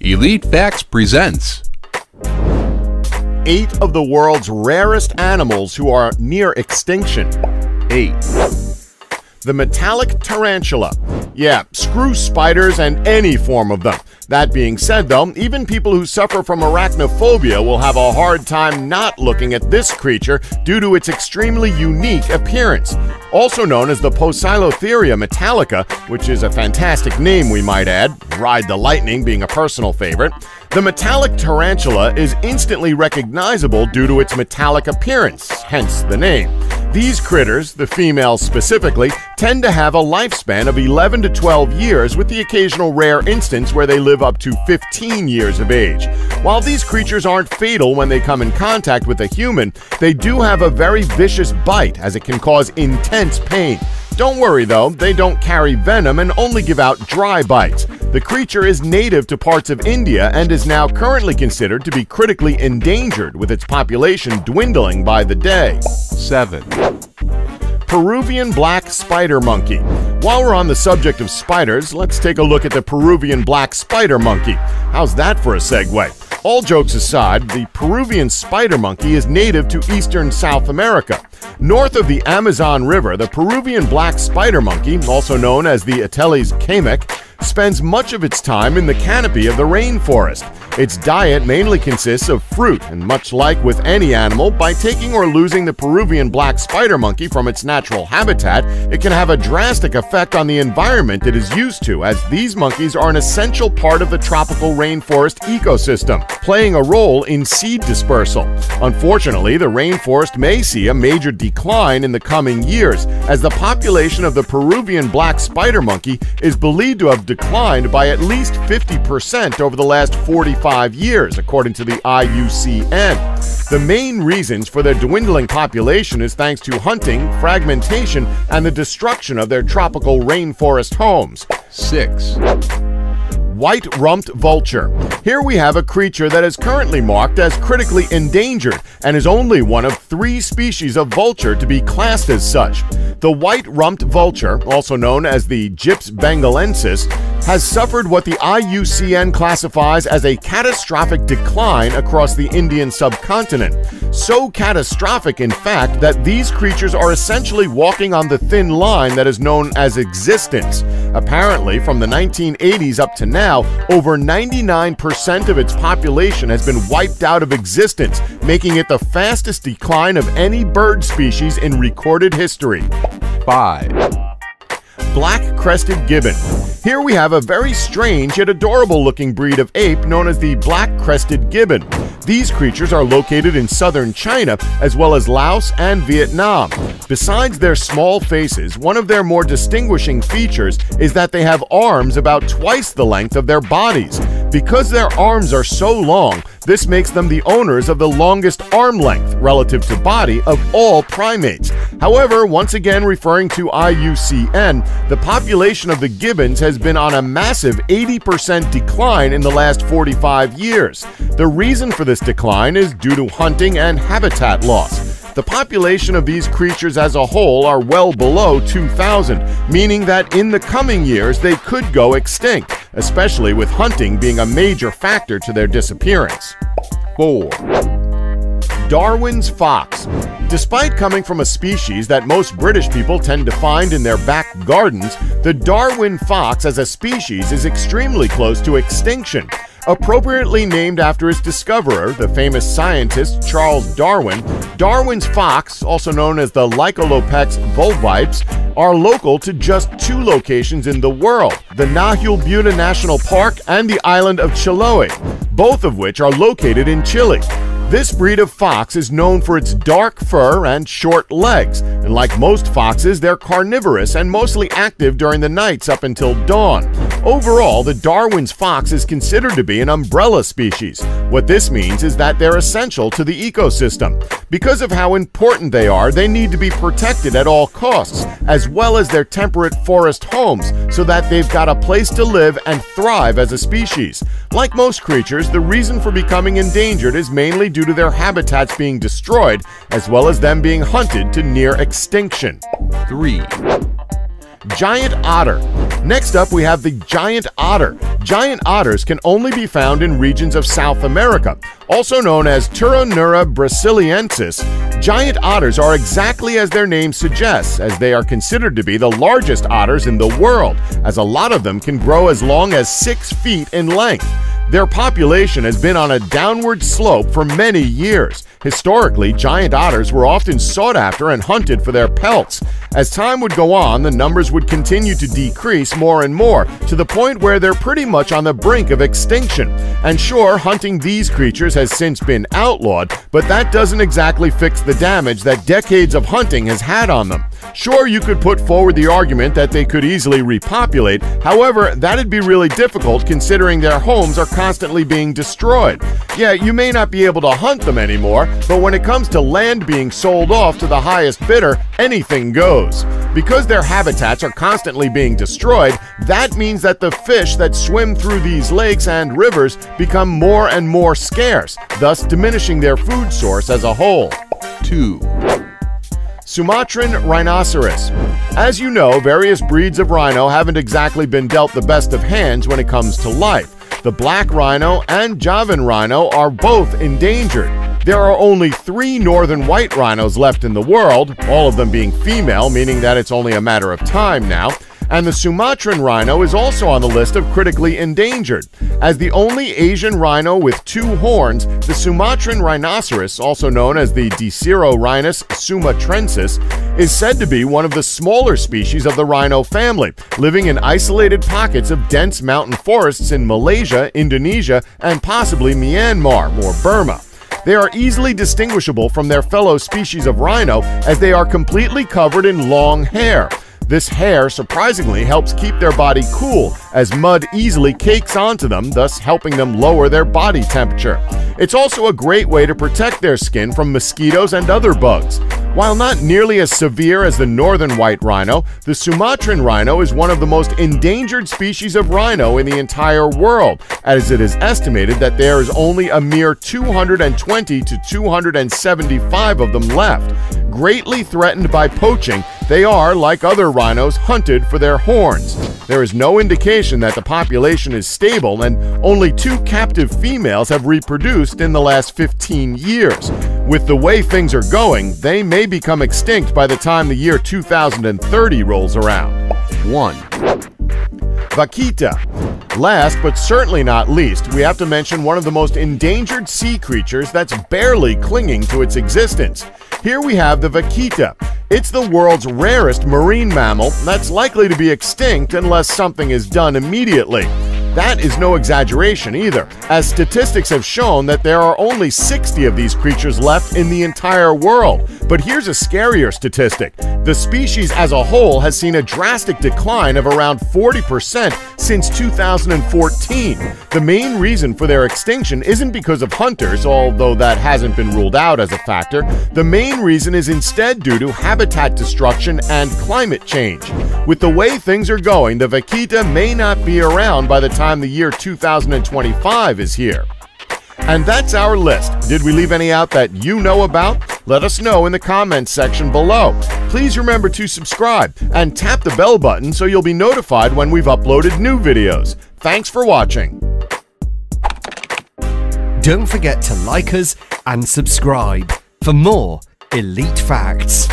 Elite Facts presents Eight of the world's rarest animals who are near extinction. 8. The metallic tarantula. Yeah, screw spiders and any form of them. That being said, though, even people who suffer from arachnophobia will have a hard time not looking at this creature due to its extremely unique appearance. Also known as the Poecilotheria metallica, which is a fantastic name we might add, Ride the Lightning being a personal favorite, the metallic tarantula is instantly recognizable due to its metallic appearance, hence the name. These critters, the females specifically, tend to have a lifespan of 11 to 12 years with the occasional rare instance where they live up to 15 years of age. While these creatures aren't fatal when they come in contact with a human, they do have a very vicious bite as it can cause intense pain. Don't worry though, they don't carry venom and only give out dry bites. The creature is native to parts of India and is now currently considered to be critically endangered with its population dwindling by the day. 7. Peruvian black spider monkey. While we're on the subject of spiders, let's take a look at the Peruvian black spider monkey. How's that for a segue? All jokes aside, the Peruvian spider monkey is native to eastern South America. North of the Amazon River, the Peruvian black spider monkey, also known as the Ateles chamek, spends much of its time in the canopy of the rainforest. Its diet mainly consists of fruit, and much like with any animal, by taking or losing the Peruvian black spider monkey from its natural habitat, it can have a drastic effect on the environment it is used to, as these monkeys are an essential part of the tropical rainforest ecosystem, playing a role in seed dispersal. Unfortunately, the rainforest may see a major decline in the coming years, as the population of the Peruvian black spider monkey is believed to have declined by at least 50% over the last 45 years, according to the IUCN. The main reasons for their dwindling population is thanks to hunting, fragmentation, and the destruction of their tropical rainforest homes. 6. White rumped vulture. Here we have a creature that is currently marked as critically endangered and is only one of three species of vulture to be classed as such. The white rumped vulture, also known as the Gyps bengalensis, has suffered what the IUCN classifies as a catastrophic decline across the Indian subcontinent. So catastrophic, in fact, that these creatures are essentially walking on the thin line that is known as existence. Apparently, from the 1980s up to now, over 99% of its population has been wiped out of existence, making it the fastest decline of any bird species in recorded history. 5. Black Crested Gibbon. Here we have a very strange yet adorable looking breed of ape known as the Black Crested Gibbon. These creatures are located in southern China as well as Laos and Vietnam. Besides their small faces, one of their more distinguishing features is that they have arms about twice the length of their bodies. Because their arms are so long, this makes them the owners of the longest arm length relative to body of all primates. However, once again referring to IUCN, the population of the gibbons has been on a massive 80% decline in the last 45 years. The reason for this decline is due to hunting and habitat loss. The population of these creatures as a whole are well below 2,000, meaning that in the coming years they could go extinct, especially with hunting being a major factor to their disappearance. 4. Darwin's fox. Despite coming from a species that most British people tend to find in their back gardens, the Darwin fox as a species is extremely close to extinction. Appropriately named after its discoverer, the famous scientist Charles Darwin, Darwin's fox, also known as the Lycalopex fulvipes, are local to just two locations in the world, the Nahuelbuta National Park and the island of Chiloe, both of which are located in Chile. This breed of fox is known for its dark fur and short legs, and like most foxes, they're carnivorous and mostly active during the nights up until dawn. Overall, the Darwin's fox is considered to be an umbrella species. What this means is that they're essential to the ecosystem. Because of how important they are, they need to be protected at all costs, as well as their temperate forest homes, so that they've got a place to live and thrive as a species. Like most creatures, the reason for becoming endangered is mainly due to their habitats being destroyed, as well as them being hunted to near extinction. 3. Giant otter. Next up, we have the giant otter. Giant otters can only be found in regions of South America. Also known as Pteronura brasiliensis, giant otters are exactly as their name suggests, as they are considered to be the largest otters in the world, as a lot of them can grow as long as 6 feet in length. Their population has been on a downward slope for many years. Historically, giant otters were often sought after and hunted for their pelts. As time would go on, the numbers would continue to decrease more and more, to the point where they're pretty much on the brink of extinction. And sure, hunting these creatures has since been outlawed, but that doesn't exactly fix the damage that decades of hunting has had on them. Sure, you could put forward the argument that they could easily repopulate, however, that'd be really difficult considering their homes are constantly being destroyed. Yeah, you may not be able to hunt them anymore, but when it comes to land being sold off to the highest bidder, anything goes. Because their habitats are constantly being destroyed, that means that the fish that swim through these lakes and rivers become more and more scarce, thus diminishing their food source as a whole. 2, Sumatran rhinoceros. As you know, various breeds of rhino haven't exactly been dealt the best of hands when it comes to life. The black rhino and Javan rhino are both endangered. There are only three northern white rhinos left in the world, all of them being female, meaning that it's only a matter of time now and the Sumatran rhino is also on the list of critically endangered. As the only Asian rhino with two horns, the Sumatran rhinoceros, also known as the Dicerorhinus sumatrensis, is said to be one of the smaller species of the rhino family, living in isolated pockets of dense mountain forests in Malaysia, Indonesia, and possibly Myanmar or Burma. They are easily distinguishable from their fellow species of rhino as they are completely covered in long hair. This hair surprisingly helps keep their body cool, as mud easily cakes onto them, thus helping them lower their body temperature. It's also a great way to protect their skin from mosquitoes and other bugs. While not nearly as severe as the northern white rhino, the Sumatran rhino is one of the most endangered species of rhino in the entire world, as it is estimated that there is only a mere 220 to 275 of them left. Greatly threatened by poaching, they are, like other rhinos, hunted for their horns. There is no indication that the population is stable, and only two captive females have reproduced in the last 15 years. With the way things are going, they may become extinct by the time the year 2030 rolls around. 1, Vaquita. Last, but certainly not least, we have to mention one of the most endangered sea creatures that's barely clinging to its existence. Here we have the vaquita. It's the world's rarest marine mammal that's likely to be extinct unless something is done immediately. That is no exaggeration either, as statistics have shown that there are only 60 of these creatures left in the entire world. But here's a scarier statistic. The species as a whole has seen a drastic decline of around 40% since 2014. The main reason for their extinction isn't because of hunters, although that hasn't been ruled out as a factor. The main reason is instead due to habitat destruction and climate change. With the way things are going, the vaquita may not be around by the time time the year 2025 is here. And that's our list. Did we leave any out that you know about? Let us know in the comments section below. Please remember to subscribe and tap the bell button so you'll be notified when we've uploaded new videos. Thanks for watching. Don't forget to like us and subscribe for more Elite Facts.